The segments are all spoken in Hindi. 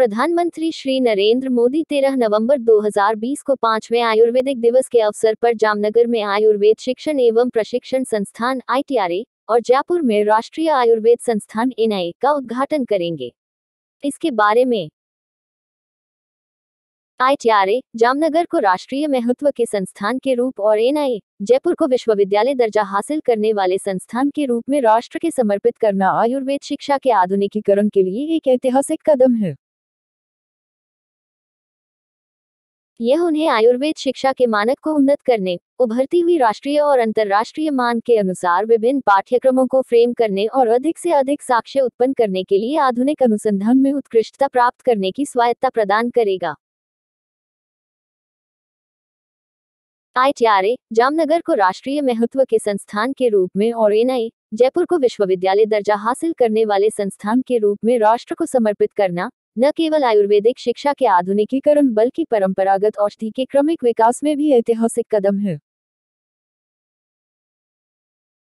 प्रधानमंत्री श्री नरेंद्र मोदी 13 नवंबर 2020 को पाँचवें आयुर्वेदिक दिवस के अवसर पर जामनगर में आयुर्वेद शिक्षण एवं प्रशिक्षण संस्थान आईटीआरए और जयपुर में राष्ट्रीय आयुर्वेद संस्थान एनआई का उद्घाटन करेंगे। इसके बारे में आईटीआरए जामनगर को राष्ट्रीय महत्व के संस्थान के रूप और एनआई जयपुर को विश्वविद्यालय दर्जा हासिल करने वाले संस्थान के रूप में राष्ट्र के समर्पित करना आयुर्वेद शिक्षा के आधुनिकीकरण के लिए एक ऐतिहासिक कदम है। यह उन्हें आयुर्वेद शिक्षा के मानक को उन्नत करने, उभरती हुई राष्ट्रीय और अंतर्राष्ट्रीय मान के अनुसार विभिन्न पाठ्यक्रमों को फ्रेम करने और अधिक से अधिक साक्ष्य उत्पन्न करने के लिए आधुनिक अनुसंधान में उत्कृष्टता प्राप्त करने की स्वायत्ता प्रदान करेगा। आईटीआरए, जामनगर को राष्ट्रीय महत्व के संस्थान के रूप में और एनआई, जयपुर को विश्वविद्यालय दर्जा हासिल करने वाले संस्थान के रूप में राष्ट्र को समर्पित करना न केवल आयुर्वेदिक शिक्षा के आधुनिकीकरण, बल्कि परंपरागत औषधि के क्रमिक विकास में भी ऐतिहासिक कदम है।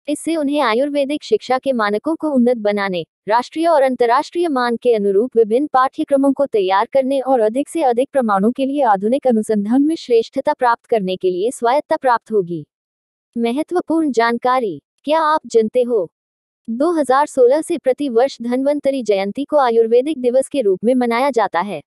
इससे उन्हें आयुर्वेदिक शिक्षा के मानकों को उन्नत बनाने, राष्ट्रीय और अंतर्राष्ट्रीय मान के अनुरूप विभिन्न पाठ्यक्रमों को तैयार करने और अधिक से अधिक प्रमाणों के लिए आधुनिक अनुसंधान में श्रेष्ठता प्राप्त करने के लिए स्वायत्ता प्राप्त होगी। महत्वपूर्ण जानकारी, क्या आप जानते हो? 2016 से प्रति वर्ष धनवंतरी जयंती को आयुर्वेदिक दिवस के रूप में मनाया जाता है।